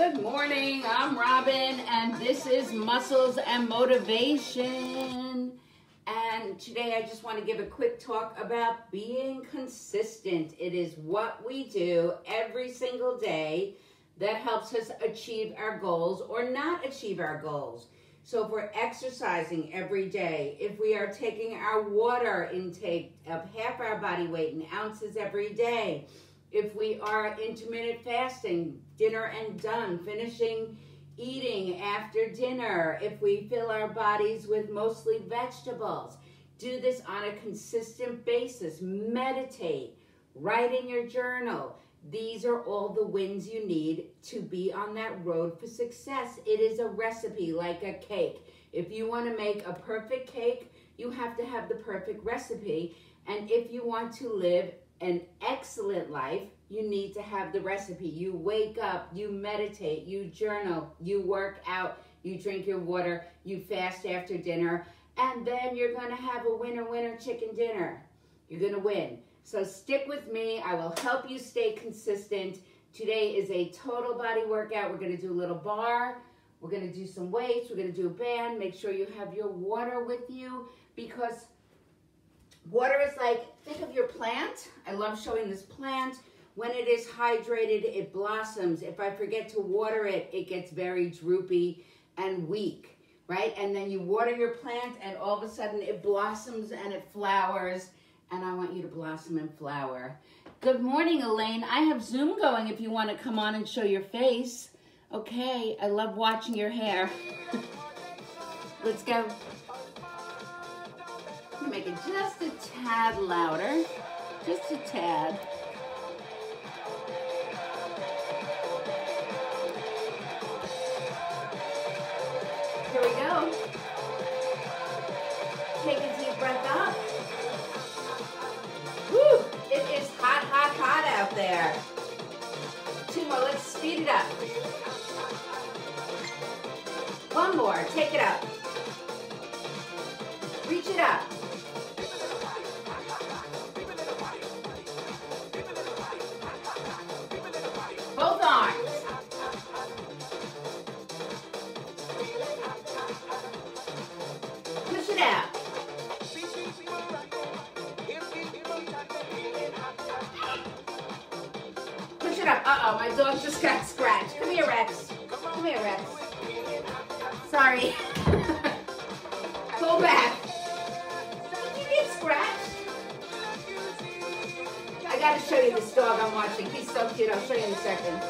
Good morning. I'm Robin, and this is Muscles and Motivation. And today I just want to give a quick talk about being consistent. It is what we do every single day that helps us achieve our goals or not achieve our goals. So if we're exercising every day, if we are taking our water intake of half our body weight in ounces every day, if we are intermittent fasting, dinner and done, finishing eating after dinner, if we fill our bodies with mostly vegetables, do this on a consistent basis, meditate, write in your journal. These are all the wins you need to be on that road for success. It is a recipe like a cake. If you want to make a perfect cake, you have to have the perfect recipe. And if you want to live an excellent life, you need to have the recipe. You wake up, you meditate, you journal, you work out, you drink your water, you fast after dinner, and then you're going to have a winner winner chicken dinner. You're going to win. So stick with me. I will help you stay consistent. Today is a total body workout. We're going to do a little bar. We're going to do some weights. We're going to do a band. Make sure you have your water with you because Water is like, think of your plant. I love showing this plant. When it is hydrated, it blossoms. If I forget to water it, it gets very droopy and weak, right? And then you water your plant and all of a sudden it blossoms and it flowers. And I want you to blossom and flower. Good morning, Elaine. I have Zoom going if you want to come on and show your face. Okay, I love watching your hair. Let's go make it just a tad louder, just a tad. There. Two more, let's speed it up. One more, take it up. Reach it up. My dog oh, just got scratched. Come here, Rex. Come here, Rex. Sorry. Pull back. You get scratched? I gotta show you this dog I'm watching. He's so cute. I'll show you in a second.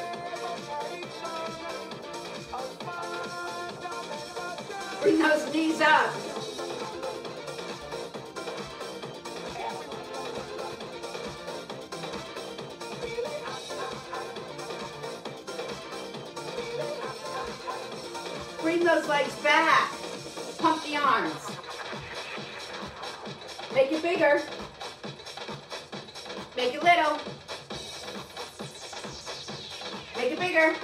Bring those knees up. Those legs back. Pump the arms. Make it bigger. Make it little. Make it bigger.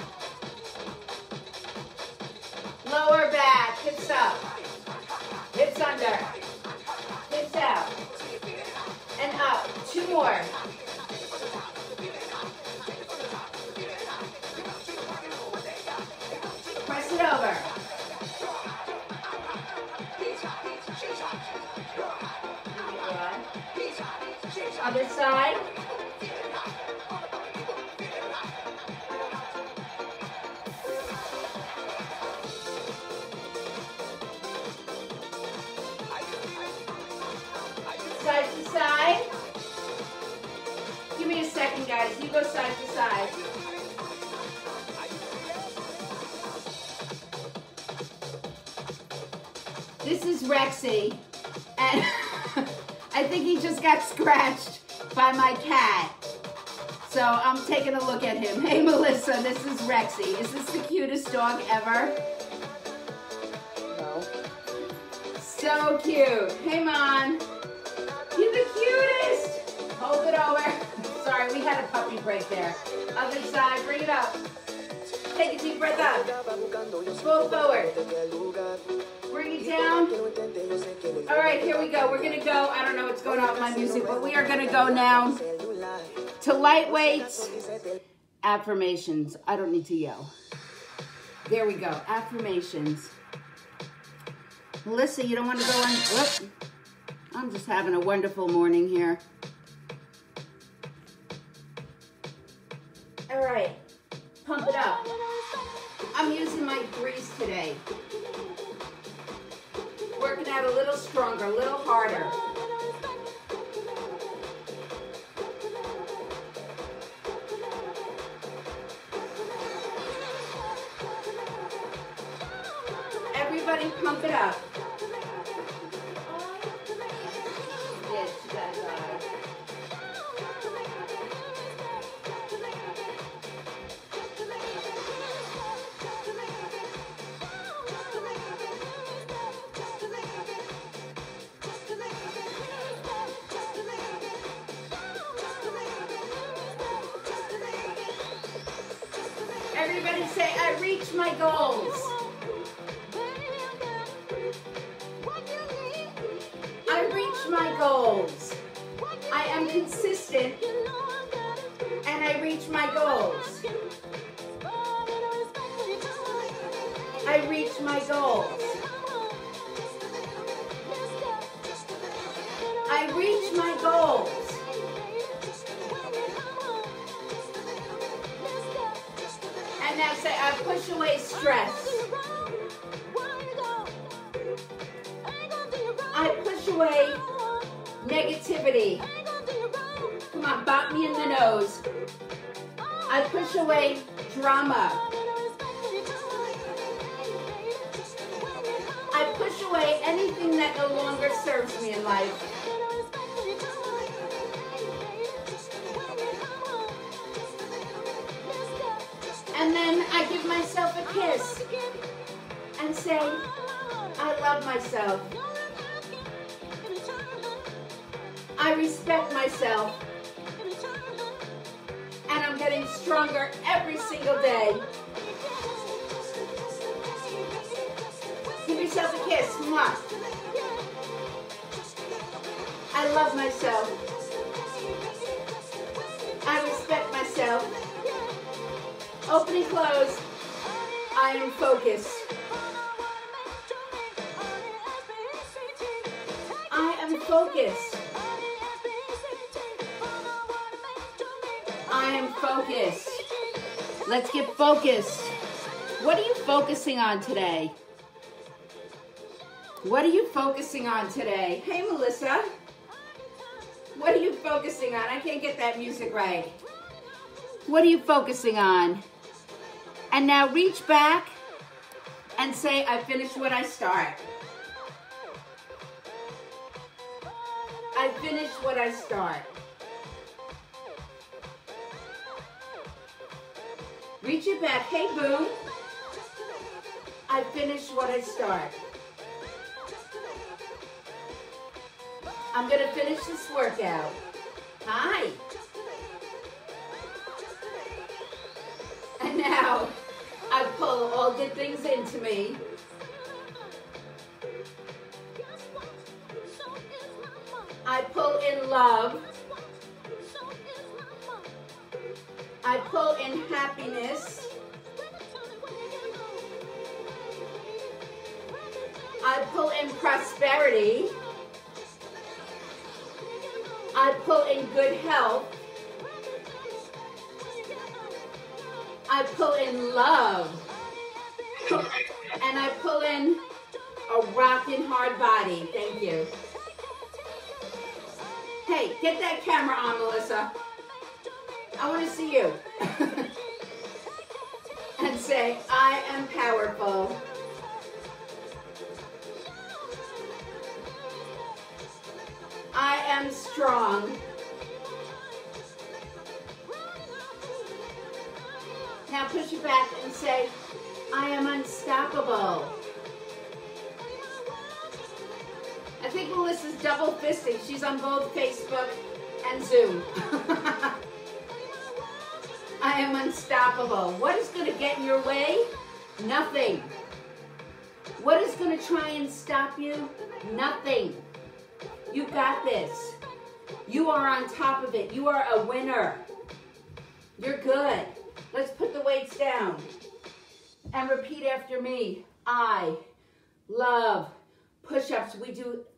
Lower back, hips up. Hips under. Hips out. And up. Two more. Press it over. Other side. Side to side. Give me a second, guys. You go side to side. This is Rexy, and I think he just got scratched by my cat. So I'm taking a look at him. Hey, Melissa, this is Rexy. Is this the cutest dog ever? No. So cute. Hey, Mon. You're the cutest. Hold it over. Sorry, we had a puppy break there. Other side, bring it up. Take a deep breath up. Pull forward. Bring it down. All right, here we go. We're going to go. I don't know what's going on with my music, but we are going to go now to lightweight affirmations. I don't need to yell. There we go. Affirmations. Melissa, you don't want to go on. Whoop. I'm just having a wonderful morning here. All right. Pump it up. I'm using my threes today. Out a little stronger, a little harder. Everybody pump it up. Say, I love myself. I respect myself. And I'm getting stronger every single day. Give yourself a kiss. Mwah. I love myself. I respect myself. Open and close. I am focused. Focused. I am focused. Let's get focused. What are you focusing on today? What are you focusing on today? Hey, Melissa. What are you focusing on? I can't get that music right. What are you focusing on? And now reach back and say, I finished what I start. I finished what I start. Reach it back. Hey, Boom. I finish what I start. I'm going to finish this workout. Hi. And now I pull all good things into me. I pull in love. I pull in happiness. I pull in prosperity. I pull in good health. I pull in love. And I pull in a rocking hard body. Thank you. Hey, get that camera on, Melissa. I want to see you. and say, I am powerful. I am strong. Now push it back and say, I am unstoppable. I think Melissa's double fisting. She's on both Facebook and Zoom. I am unstoppable. What is going to get in your way? Nothing. What is going to try and stop you? Nothing. You got this. You are on top of it. You are a winner. You're good. Let's put the weights down. And repeat after me. I love push-ups. We do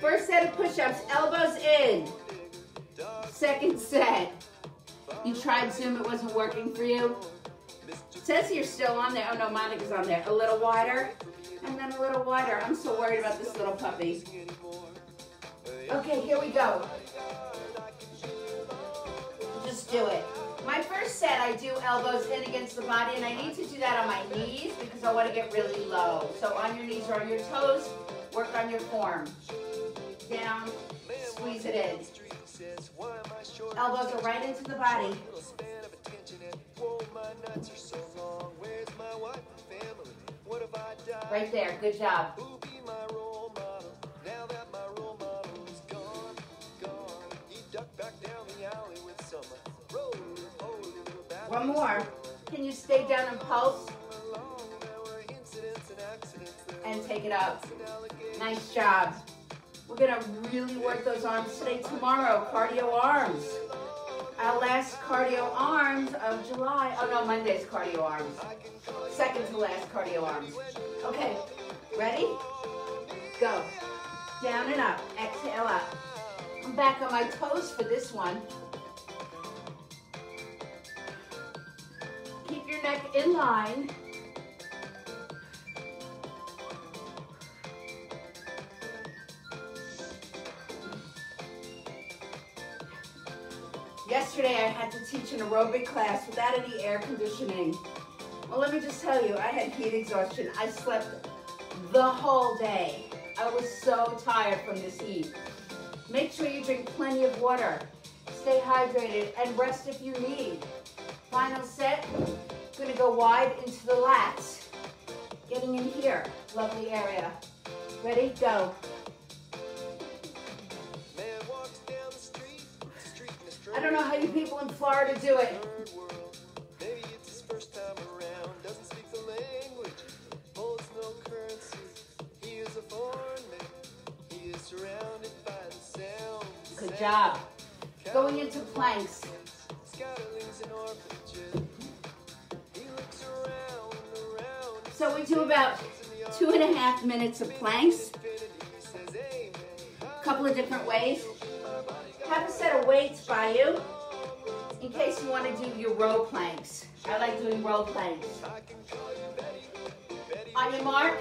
First set of push-ups, elbows in. Second set. You tried Zoom, it wasn't working for you. It says you're still on there. Oh no, Monica's on there. A little wider, and then a little wider. I'm so worried about this little puppy. Okay, here we go. Just do it. My first set, I do elbows in against the body, and I need to do that on my knees because I want to get really low. So on your knees or on your toes, work on your form. Down, squeeze it in. Elbows are right into the body. Right there, good job. One more. Can you stay down and pulse? And take it up. Nice job. We're gonna really work those arms today. Tomorrow, cardio arms. Our last cardio arms of July. Oh no, Monday's cardio arms. Second to last cardio arms. Okay, ready? Go. Down and up. Exhale up. I'm back on my toes for this one. Neck in line. Yesterday I had to teach an aerobic class without any air conditioning. Well, let me just tell you, I had heat exhaustion. I slept the whole day. I was so tired from this heat. Make sure you drink plenty of water. Stay hydrated and rest if you need. Final set, gonna go wide into the lats. Getting in here, lovely area. Ready, go. I don't know how you people in Florida do it. Good job. Going into planks. So we do about two and a half minutes of planks. A couple of different ways. Have a set of weights by you in case you want to do your row planks. I like doing row planks. On your mark,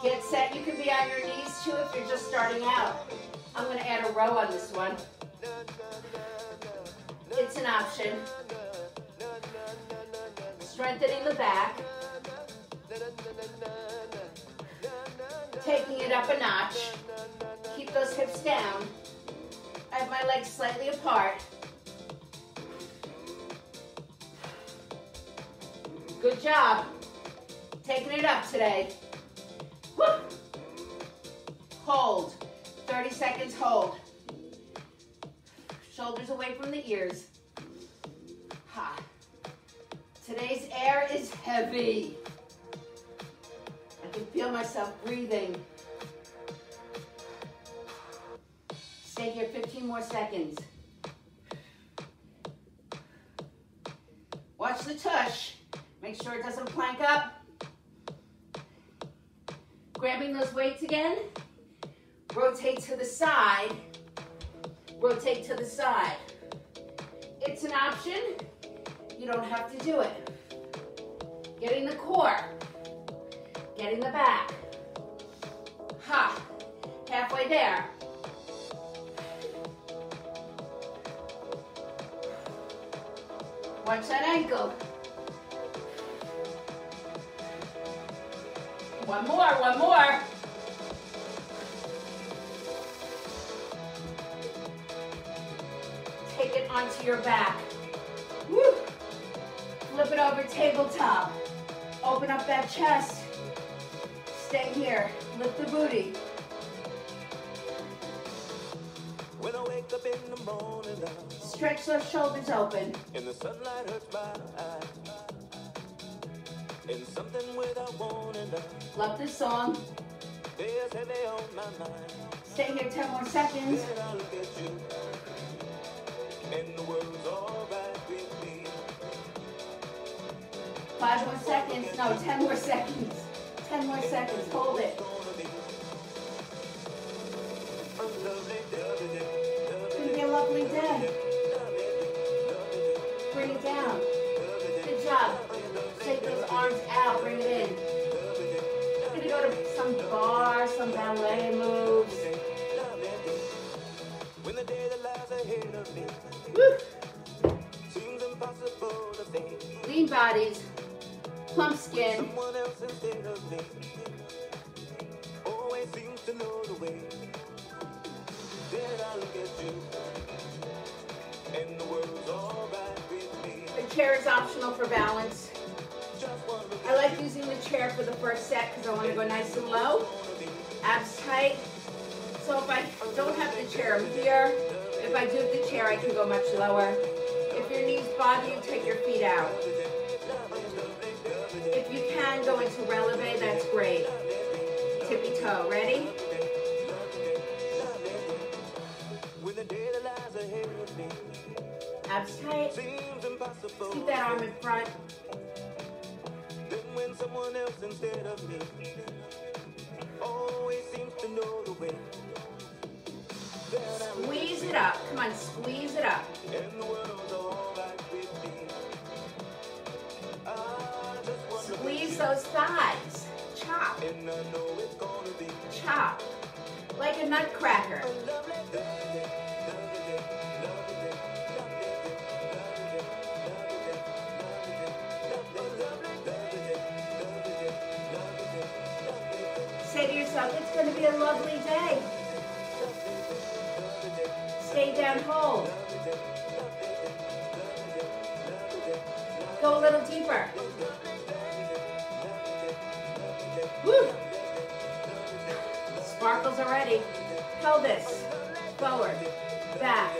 get set. You can be on your knees too if you're just starting out. I'm going to add a row on this one. It's an option. Strengthening the back. Taking it up a notch. Keep those hips down. I have my legs slightly apart. Good job. Taking it up today. Woo. Hold. 30 seconds, hold. Shoulders away from the ears. Ha. Today's air is heavy. I can feel myself breathing. Stay here 15 more seconds. Watch the tush. Make sure it doesn't plank up. Grabbing those weights again. Rotate to the side. Rotate to the side. It's an option. You don't have to do it. Getting the core. Getting the back. Ha. Halfway there. Watch that ankle. One more, one more. Take it onto your back. Woo. Flip it over tabletop. Open up that chest. Stay here. Lift the booty. When I wake up in the morning, stretch those shoulders open. And the sunlight hurts my eyes. And something without warning. Love this song. Stay here 10 more seconds. Five more seconds. No, 10 more seconds. 10 more seconds. Hold it. It's going to be a lovely day. Bring it down. Good job. Take those arms out. Bring it in. We're going to go to some bar, some ballet moves. Woo. Lean bodies know the chair is optional for balance. I like using the chair for the first set because I want to go nice and low. Abs tight. So if I don't have the chair, I'm here. If I do have the chair, I can go much lower. If your knees bother you, take your feet out. Go into releve, that's great. Tippy toe, ready? Abs tight. Keep that arm in front. Squeeze it up. Come on, squeeze it up. Those thighs. Chop. Chop. Like a nutcracker. Say to yourself, it's going to be a lovely day. Stay down, hold. Go a little deeper. Woo. Sparkles already. Pelvis, forward, back.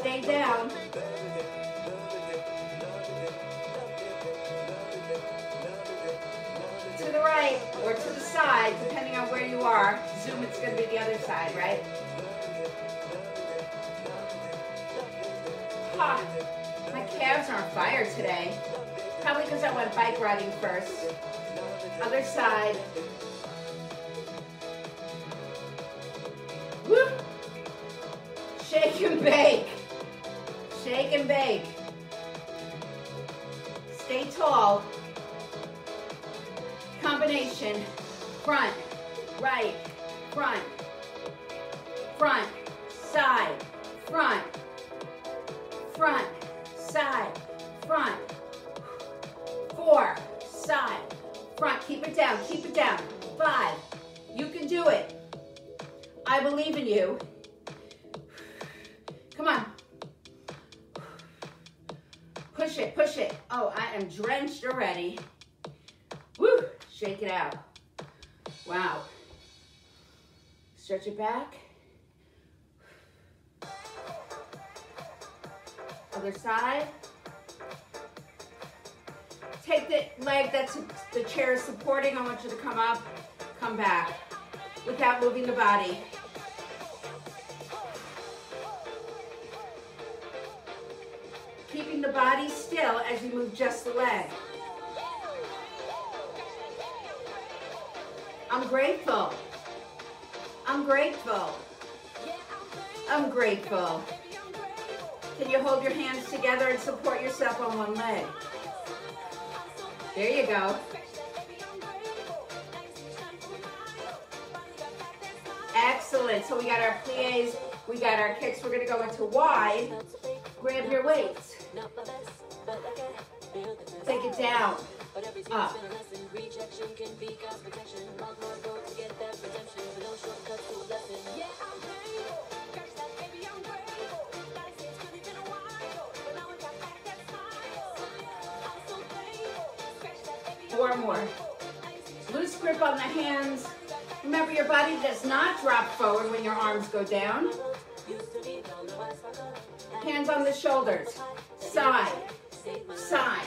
Stay down. To the right or to the side, depending on where you are. Zoom, it's going to be the other side, right? Calves are on fire today. Probably because I went bike riding first. Other side. Woo! Shake and bake. Shake and bake. Stay tall. Combination. Front, right, front, front, back. Other side. Take the leg that the chair is supporting. I want you to come up, come back without moving the body. Keeping the body still as you move just the leg. I'm grateful. I'm grateful. I'm grateful. Can you hold your hands together and support yourself on one leg? There you go. Excellent. So we got our plies, we got our kicks. We're going to go into wide. Grab your weights. Take it down. But every teaching ah. a lesson, rejection can be God's protection. Love more go to get that redemption, but no shortcuts to a blessing. Yeah, I'm. Four more. Loose grip on the hands. Remember, your body does not drop forward when your arms go down. Hands on the shoulders. Side, side,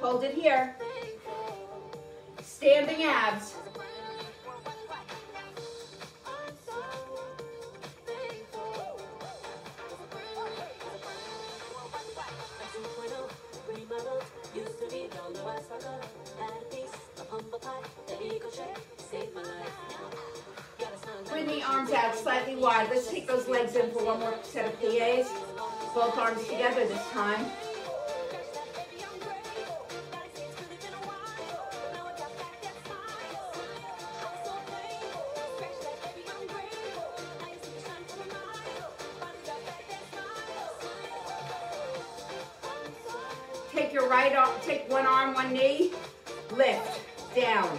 Hold it here. Standing abs. Bring the arms out slightly wide. Let's take those legs in for one more set of plies. Both arms together this time. One arm, one knee, lift, down.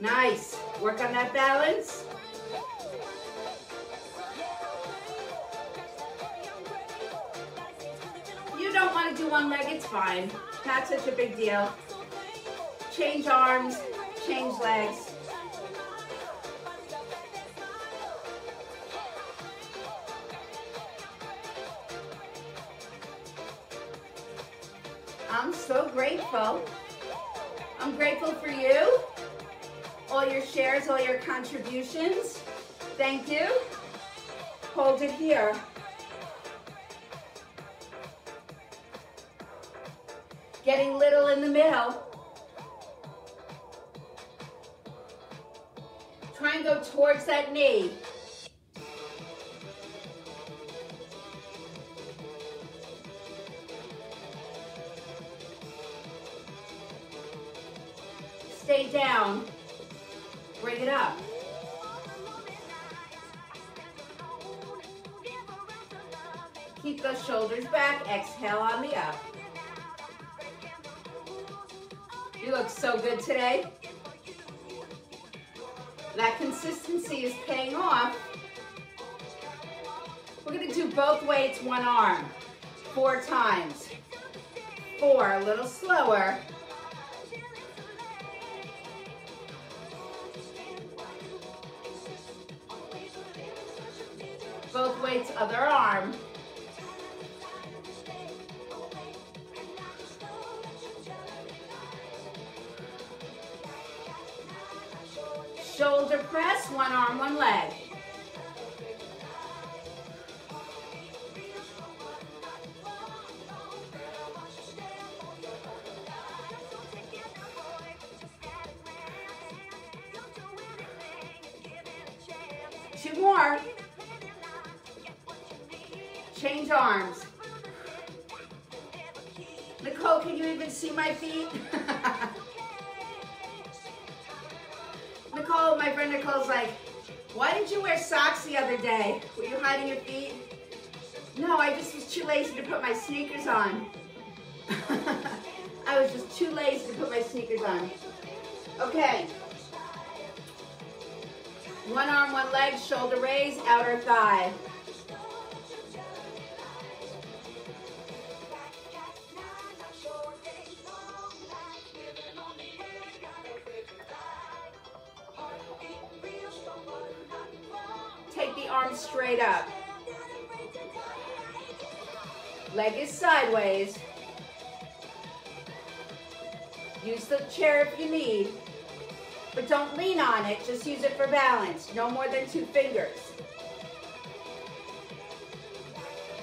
Nice. Work on that balance. You don't want to do one leg, it's fine. Not such a big deal. Change arms, change legs. Grateful. I'm grateful for you, all your shares, all your contributions. Thank you. Hold it here. Getting little in the middle. Try and go towards that knee. We're gonna do both weights, one arm, four times. Four, a little slower. Both weights, other arm. Shoulder press, one arm, one leg. Balance. No more than two fingers.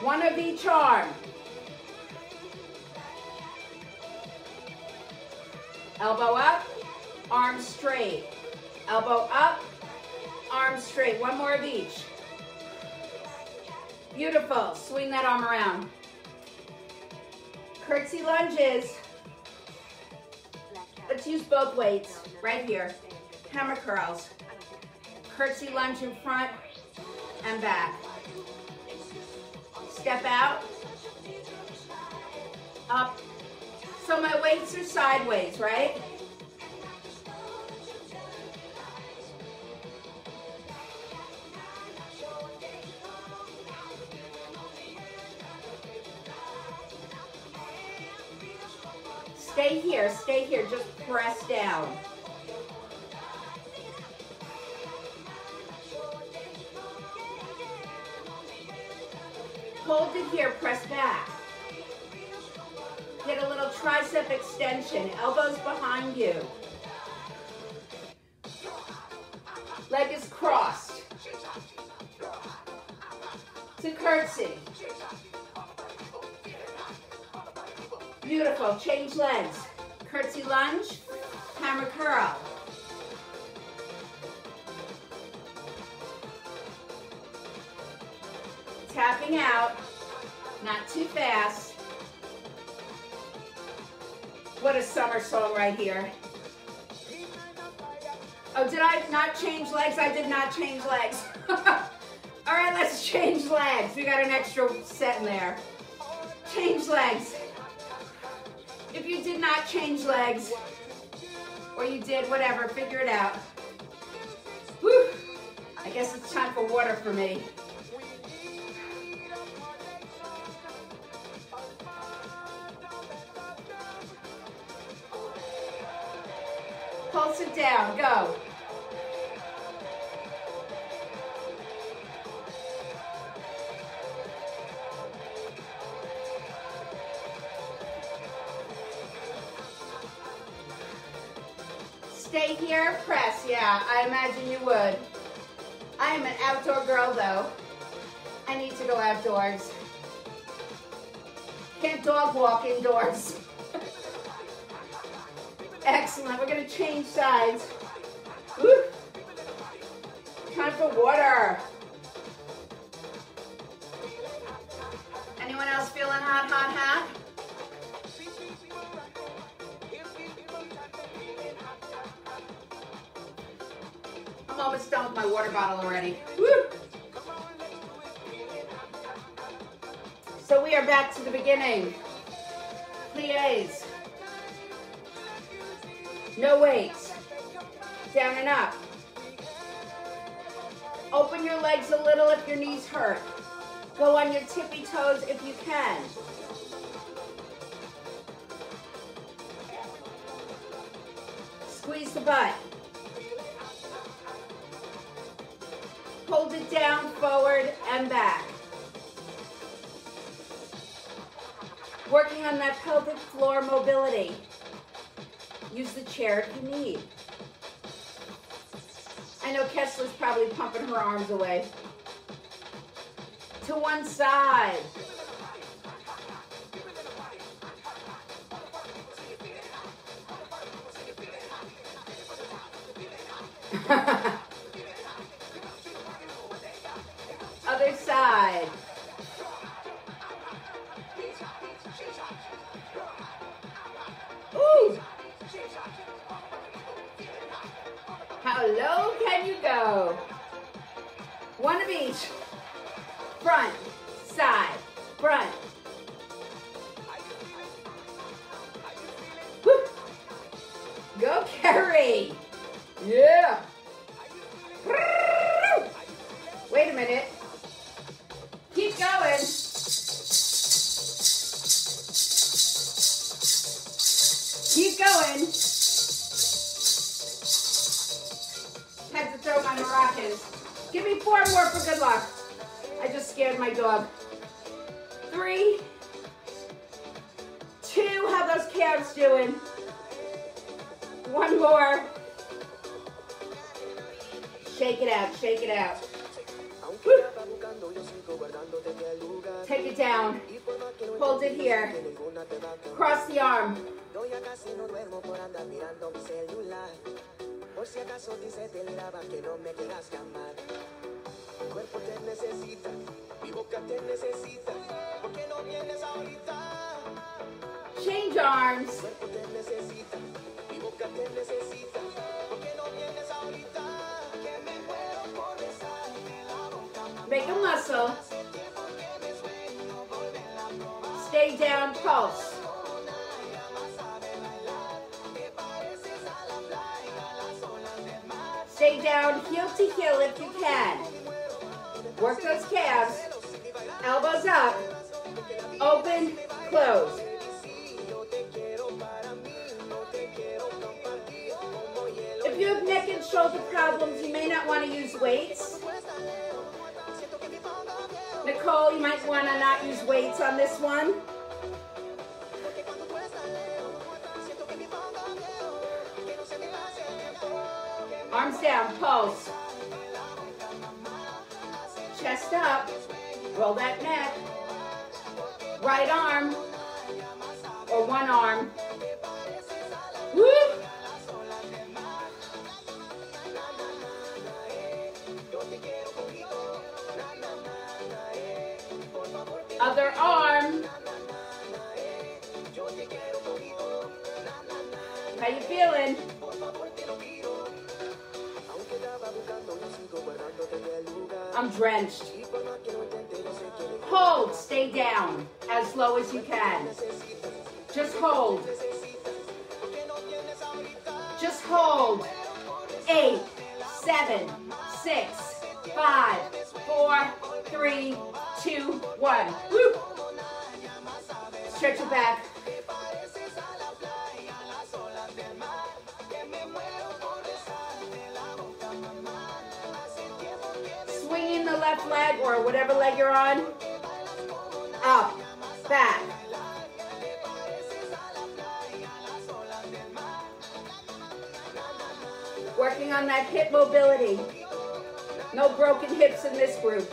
One of each arm. Elbow up, arm straight. Elbow up, arm straight. One more of each. Beautiful. Swing that arm around. Curtsy lunges. Let's use both weights right here. Hammer curls. Curtsy lunge in front and back. Step out. Up. So my weights are sideways, right? Stay here, stay here, just press down. Hold it here, press back. Get a little tricep extension, elbows behind you. Leg is crossed. To curtsy. Beautiful. Change legs. Curtsy lunge. Hammer curl. Tapping out. Not too fast. What a summer song right here. Oh, did I not change legs? I did not change legs. All right, let's change legs. We got an extra set in there. Change legs. If you did not change legs, or you did, whatever, figure it out. Whew. I guess it's time for water for me. It down, go. Stay here, press, yeah, I imagine you would. I am an outdoor girl though. I need to go outdoors. Can't dog walk indoors. Excellent, we're gonna change sides. Time for water. Anyone else feeling hot, hot, hot? I'm almost done with my water bottle already. So we are back to the beginning. Plies. No weights. Down and up. Open your legs a little if your knees hurt. Go on your tippy toes if you can. Squeeze the butt. Hold it down, forward and back. Working on that pelvic floor mobility. Use the chair if you need. I know Kessler's probably pumping her arms away. To one side. Other side. Te que no me quieras llamar. Mi cuerpo te necesita, mi boca te necesita. ¿Por qué no vienes ahorita? Change arms. Mi cuerpo te necesita, mi boca te necesita. ¿Por qué no vienes ahorita? Que me muero por besarte la boca. Make a muscle. Stay down, pulse. Down, heel to heel if you can. Work those calves. Elbows up. Open, close. If you have neck and shoulder problems, you may not want to use weights. Nicole, you might want to not use weights on this one. Arms down, pulse. Chest up. Roll that neck. Right arm or one arm. I'm drenched. Hold, stay down as low as you can. Just hold. Just hold. Eight, seven, six, five, four, three, two, one. Woo! Stretch your back. Left leg or whatever leg you're on. Up, back. Working on that hip mobility. No broken hips in this group.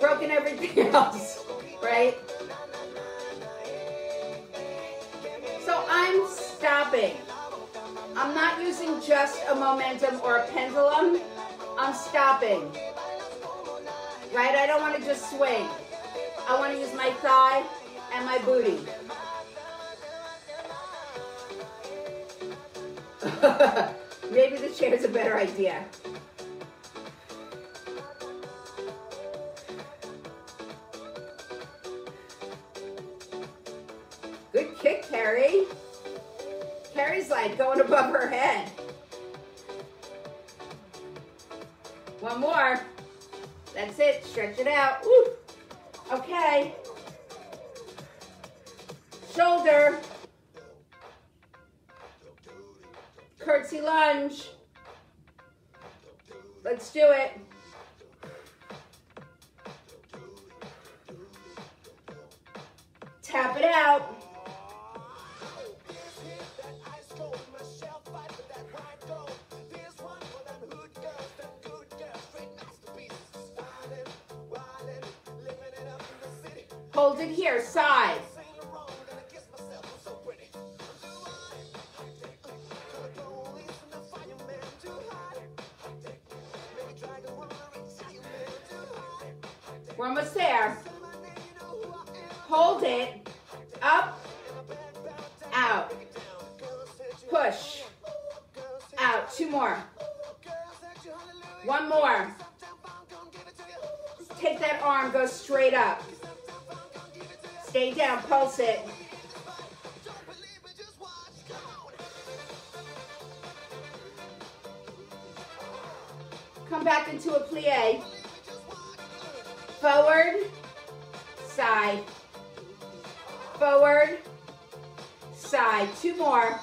Broken everything else, right? So I'm stopping. I'm not using just a momentum or a pendulum. I'm stopping. Right? I don't want to just swing. I want to use my thigh and my booty. Maybe the chair is a better idea. Good kick, Carrie. Carrie's like going above her head. One more. That's it. Stretch it out. Woo. Okay. Shoulder. Curtsy lunge. Let's do it. Tap it out. Hold it here, side. We're almost there. Hold it. Up. Out. Push. Out. Two more. One more. Take that arm, go straight up. Stay down, pulse it. Come back into a plie. Forward, side, forward, side. Two more.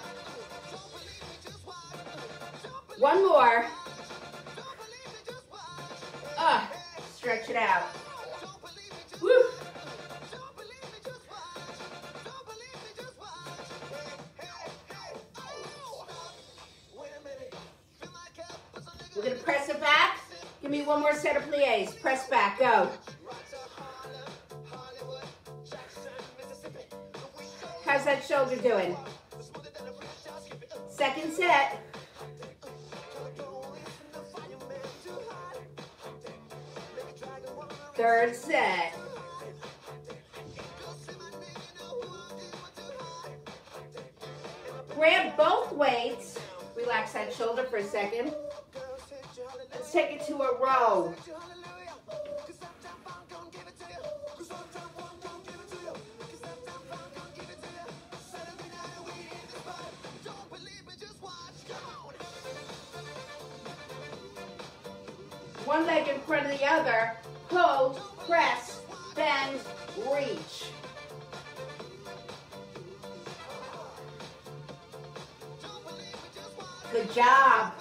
One more. Ah, stretch it out. Pull, press, bend, reach. Good job.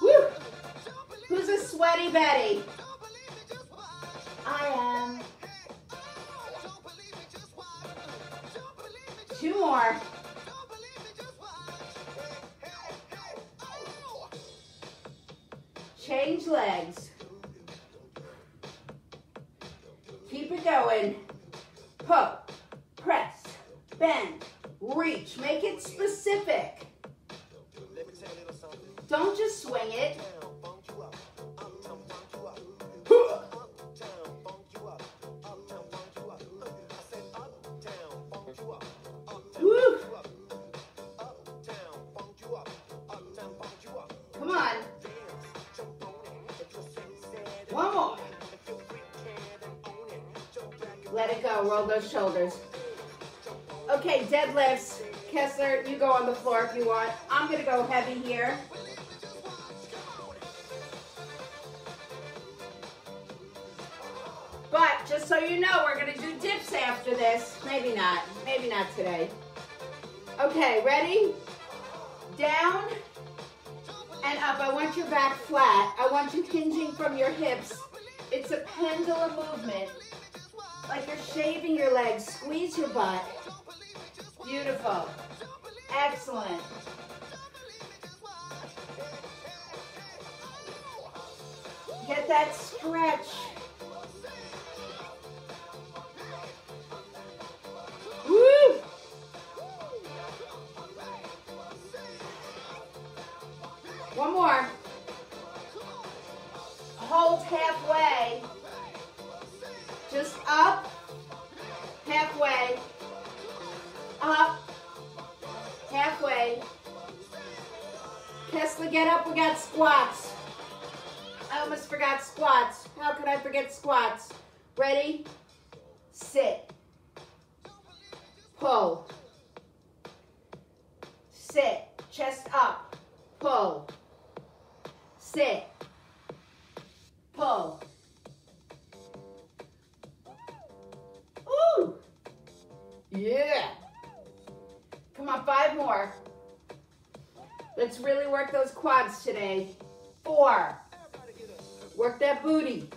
Woo. Who's a sweaty Betty? I am. Two more. Change legs. Keep it going. Pull, press, bend, reach. Make it specific. Don't just swing it. Those shoulders. Okay, deadlifts. Kessler, you go on the floor if you want. I'm to go heavy here. But just so you know, we're to do dips after this. Maybe not. Maybe not today. Okay, ready? Down and up. I want your back flat. I want you hinging from your hips. It's a pendulum movement. Like you're shaving your legs. Squeeze your butt. Beautiful. Excellent. Get that stretch. Quads today. Four. Work that booty.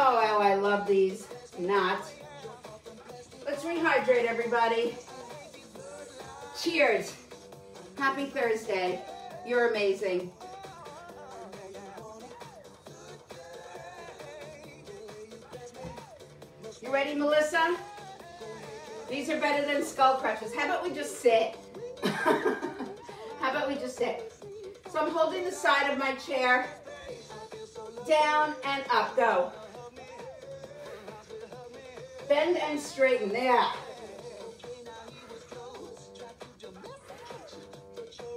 Oh, how I love these. knots. Let's rehydrate, everybody. Cheers. Happy Thursday. You're amazing. You ready, Melissa? These are better than skull crushers. How about we just sit? How about we just sit? So I'm holding the side of my chair. Down and up. Go. Bend and straighten. There.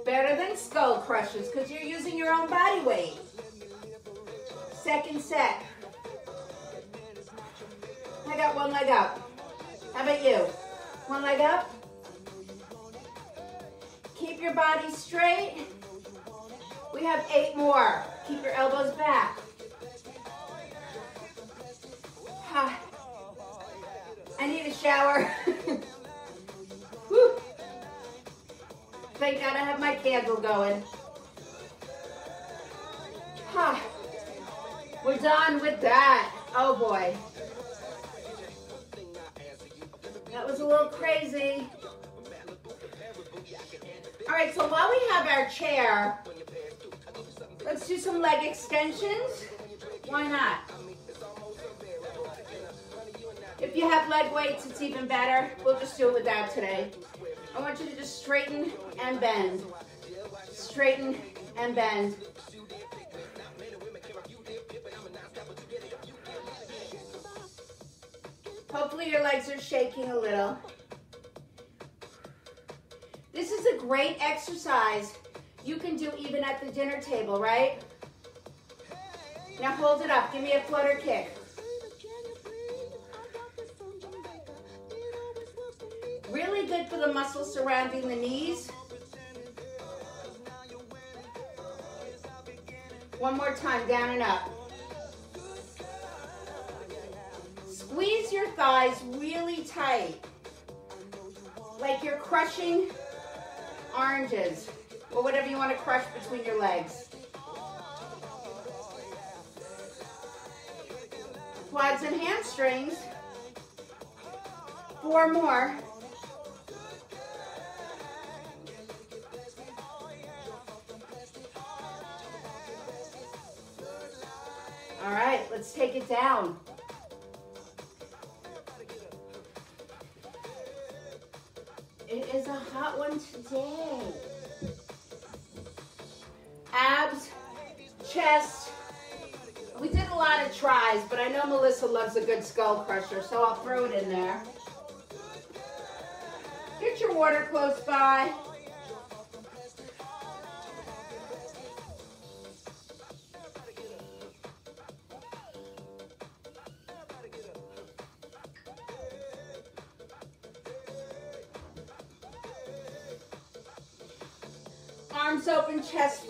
Better than skull crushers because you're using your own body weight. Second set. I got one leg up. How about you? One leg up. Keep your body straight. We have eight more. Keep your elbows back. I need a shower. Thank God I have my candle going. We're done with that. Oh boy. That was a little crazy. All right, so while we have our chair, let's do some leg extensions. Why not? If you have leg weights, it's even better. We'll just do it without today. I want you to just straighten and bend. Straighten and bend. Hopefully your legs are shaking a little. This is a great exercise you can do even at the dinner table, right? Now hold it up. Give me a flutter kick. Surrounding the knees. One more time, down and up. Squeeze your thighs really tight, like you're crushing oranges, or whatever you want to crush between your legs. Quads and hamstrings. Four more. Take it down. It is a hot one today. Abs, chest. We did a lot of tris, but I know Melissa loves a good skull crusher, so I'll throw it in there. Get your water close by.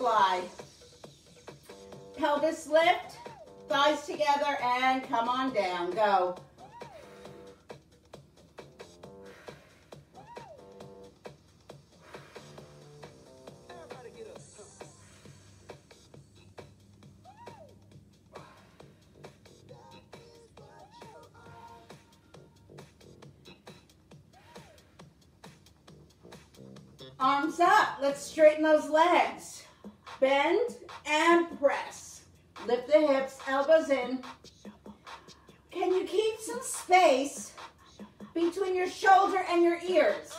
Fly. Pelvis lift, thighs together, and come on down. Go. Arms up. Let's straighten those legs. Bend and press. Lift the hips, elbows in. Can you keep some space between your shoulder and your ears?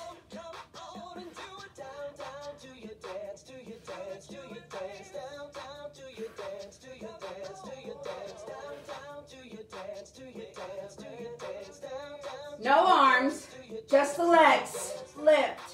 No arms, just the legs. Lift.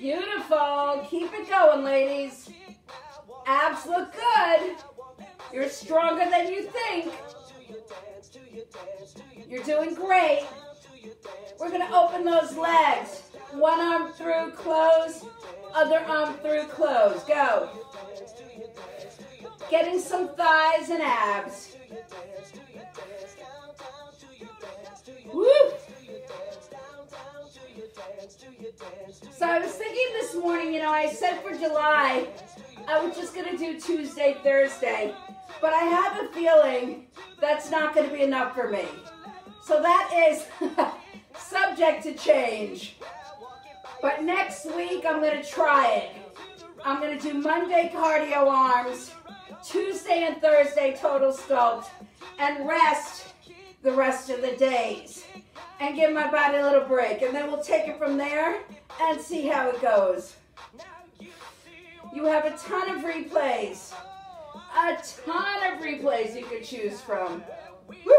Beautiful. Keep it going, ladies. Abs look good. You're stronger than you think. You're doing great. We're going to open those legs. One arm through, close. Other arm through, close. Go. Getting some thighs and abs. Woo! So I was thinking this morning, you know, I said for July, I was just going to do Tuesday, Thursday, but I have a feeling that's not going to be enough for me. So that is subject to change. But next week, I'm going to try it. I'm going to do Monday cardio arms, Tuesday and Thursday total sculpt, and rest the rest of the days and give my body a little break. And then we'll take it from there and see how it goes. You have a ton of replays. A ton of replays you could choose from. Woo!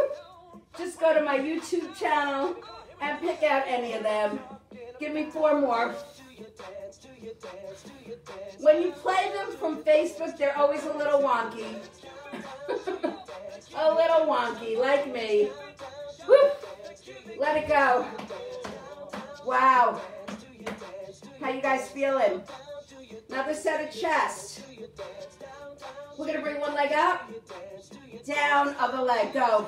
Just go to my YouTube channel and pick out any of them. Give me four more. When you play them from Facebook, they're always a little wonky. a little wonky, like me. Woo! Let it go. Wow. How you guys feeling? Another set of chest. We're gonna bring one leg up, down, other leg, go.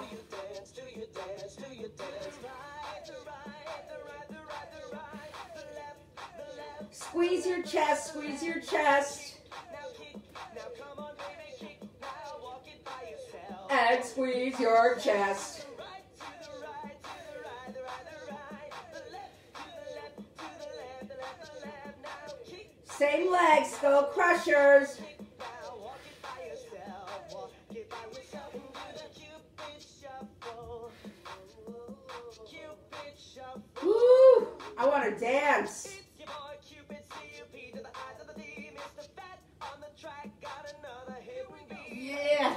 Squeeze your chest, squeeze your chest. And squeeze your chest. Same leg, skull crushers. I want to dance. Yeah.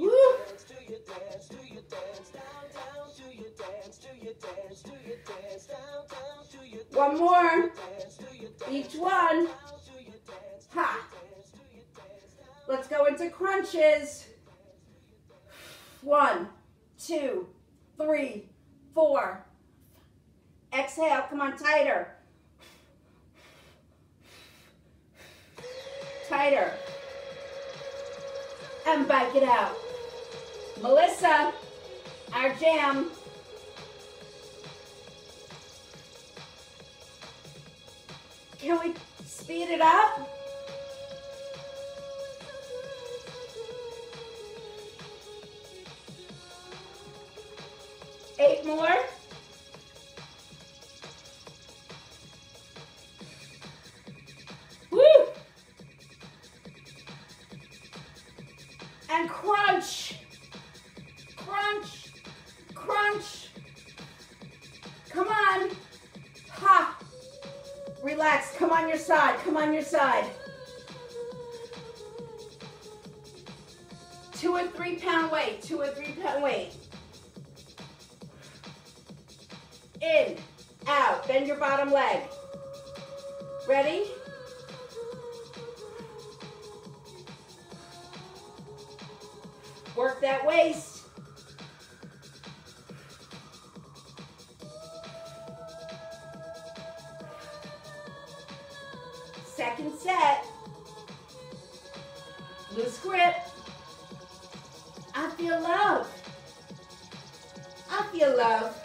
Woo. One more. Each one. Ha. Let's go into crunches. One, two, three, four. Exhale. Come on, tighter. Tighter. And bike it out. Melissa, our jam. Can we speed it up? Eight more. On your side. Come on your side. Two or three pound weight. Two or three pound weight. In. Out. Bend your bottom leg. Ready? Work that waist. Second set. Loose grip. I feel love. I feel love.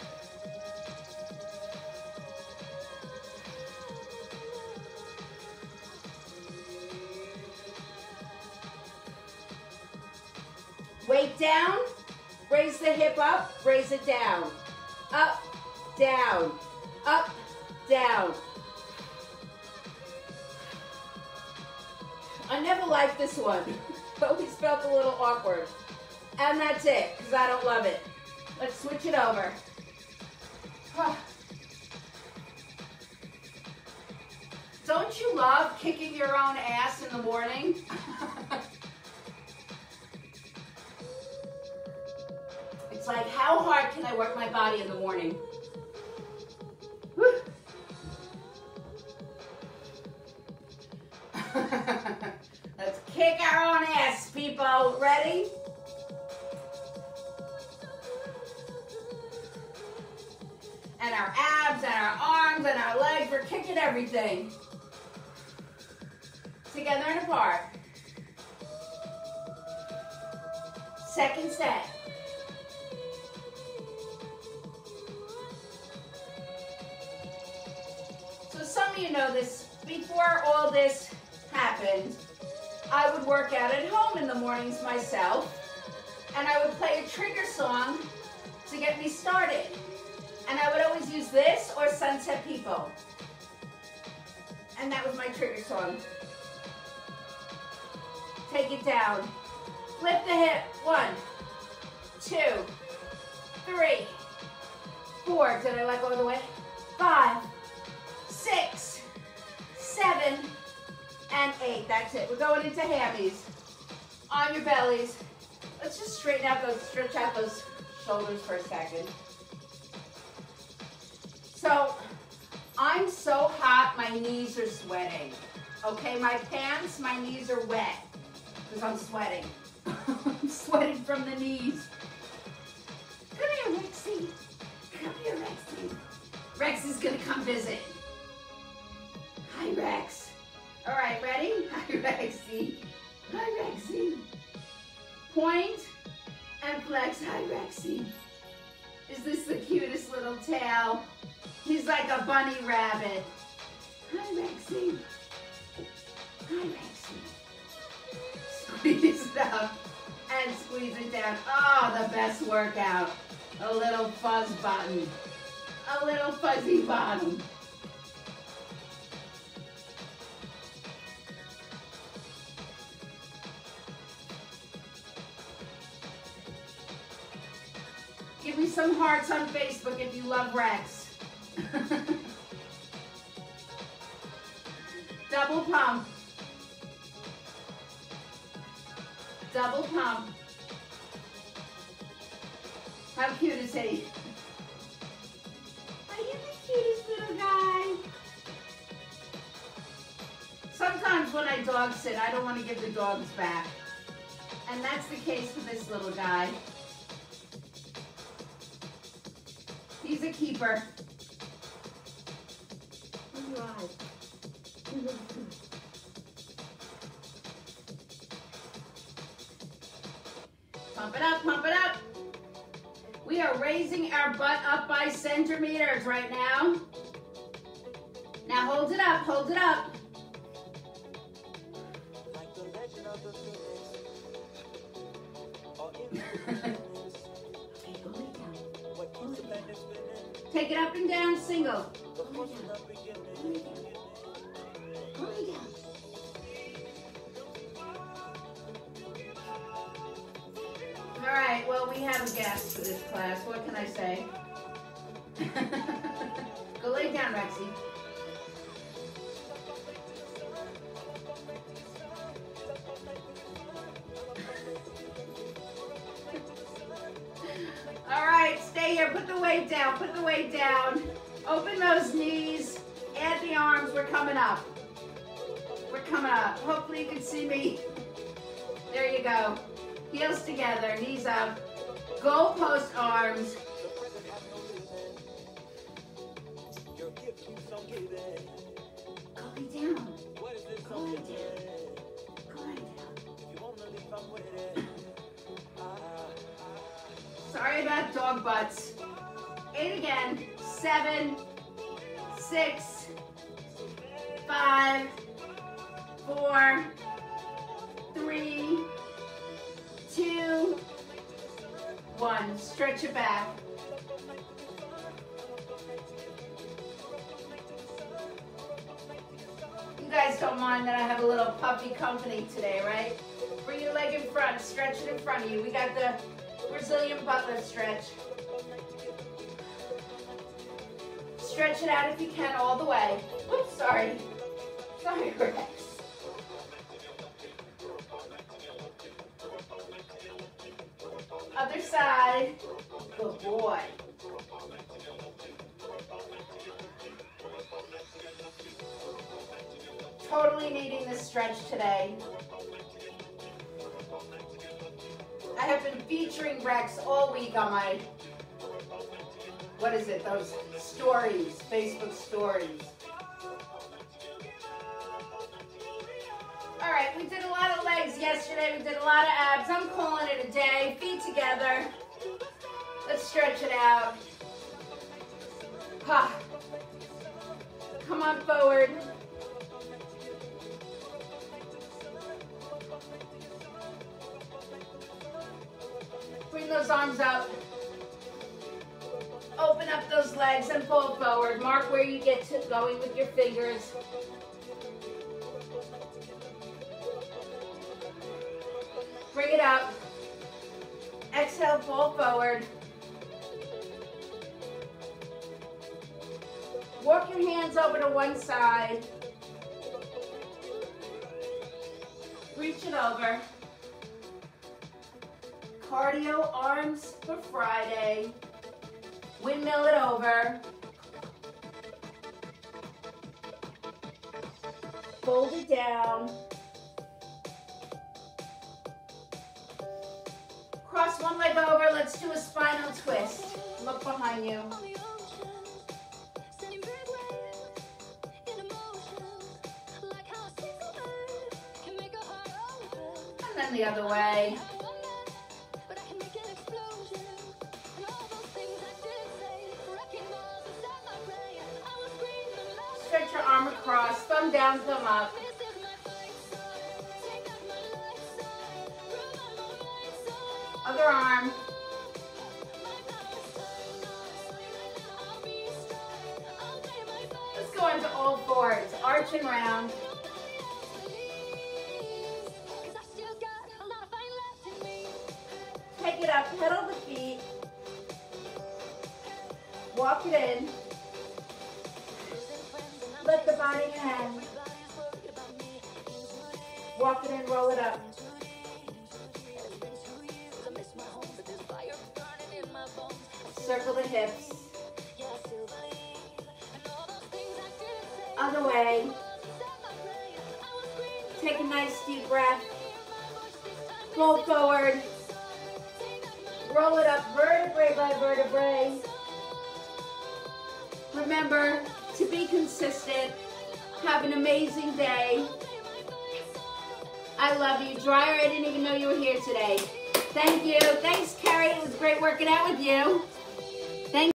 Weight down, raise the hip up, raise it down. Up, down, up, down. Liked this one. but Always felt a little awkward. And that's it, because I don't love it. Let's switch it over. Don't you love kicking your own ass in the morning? It's like, how hard can I work my body in the morning? Kicking Song. Take it down. Flip the hip. One, two, three, four. Did I let go of the way? Five, six, seven, and eight. That's it. We're going into hammies. On your bellies. Let's just straighten out those, stretch out those shoulders for a second. So, I'm so hot, my knees are sweating. Okay, my pants, my knees are wet because I'm sweating. I'm sweating from the knees. Come here, Rexy. Come here, Rexy. Rex is gonna come visit. Hi, Rex. All right, ready? Hi, Rexy. Hi, Rexy. Point and flex. Hi, Rexy. Is this the cutest little tail? He's like a bunny rabbit. Hi, Rexy. Squeeze it up and squeeze it down. Oh, the best workout. A little fuzz button. A little fuzzy bottom. Give me some hearts on Facebook if you love Rex. Double pump. Double pump. How cute is he? Are you the cutest little guy? Sometimes when I dog sit, I don't want to give the dogs back. And that's the case for this little guy. He's a keeper. Look at Pump it up, pump it up. We are raising our butt up by centimeters right now. Now hold it up, hold it up. Take it up and down, single. We have a guest for this class. What can I say? Go lay down, Rexy. All right, stay here. Put the weight down. Put the weight down. Open those knees. Add the arms. We're coming up. We're coming up. Hopefully you can see me. There you go. Heels together, knees up. Goal post arms. Your gift keeps on giving. Go lay down. What is this Go lay down. Go lay down. You wanna leave, I'm with it. Sorry about dog butts. Eight again. Seven, six, five, four, three, one. Stretch it back. You guys don't mind that I have a little puppy company today, right? Bring your leg in front, stretch it in front of you. We got the Brazilian butler stretch. Stretch it out if you can all the way. Oops, sorry. Sorry, today. I have been featuring Rex all week on my, what is it, those stories, Facebook stories. All right, we did a lot of legs yesterday. We did a lot of abs. I'm calling it a day. Feet together. Let's stretch it out. Ha. Come on forward. Those arms up. Open up those legs and pull forward. Mark where you get to going with your fingers. Bring it up. Exhale, fall forward. Walk your hands over to one side. Reach it over. Cardio arms for Friday. Windmill it over. Fold it down. Cross one leg over. Let's do a spinal twist. Look behind you. And then the other way. Across, thumb down, thumb up. Other arm. Let's go into all fours, arch and round.